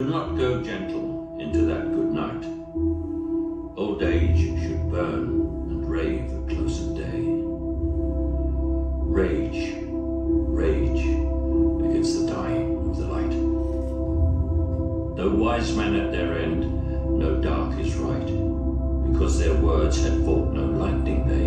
Do not go gentle into that good night. Old age should burn and rave at close of day. Rage, rage against the dying of the light. No wise men at their end, no dark is right, because their words had fought no lightning they.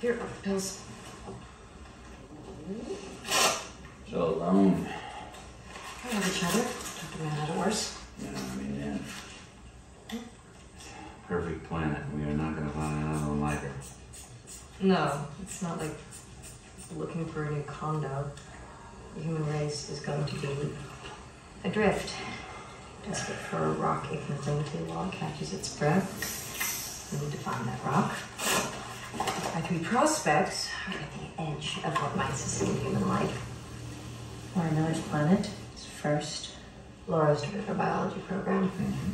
Here uh, are pills. So alone. I love each other. Took the man out of worse. Yeah, I mean, yeah. Perfect planet. We are not gonna find another one like her. No, it's not like looking for a new condo. The human race is going to be adrift, desperate for a rock ignorantly while it catches its breath. We need to find that rock. Our three prospects are at the edge of what might sustain human life. Laura Miller's planet is first. Laura's doing her biology program. Mm-hmm.